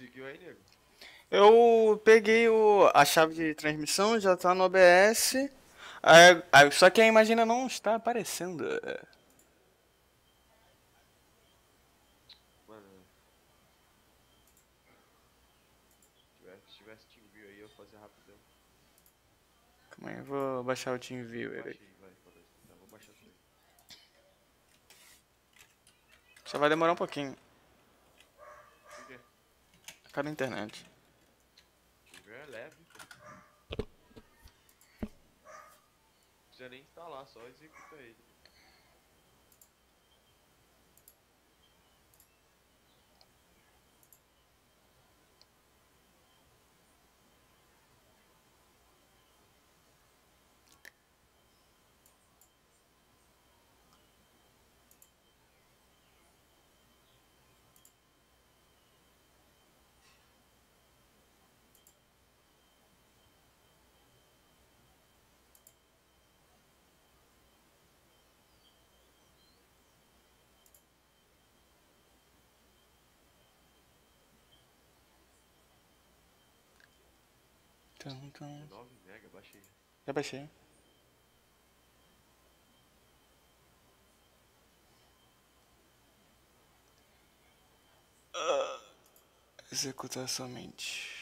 Conseguiu aí, nego? Eu peguei o, a chave de transmissão, já tá no OBS. Aí- aí- só que a imagem ainda não está aparecendo. Mano. Se tivesse, se tivesse TeamViewer aí, eu fazia rapidão. Calma aí, eu vou baixar o TeamViewer aí. Só vai demorar um pouquinho. Causa da internet. TeamViewer é leve, precisa nem instalar, só executa ele. Tum, tum. 9 mega, baixei. Já baixei. Ah, Executar somente.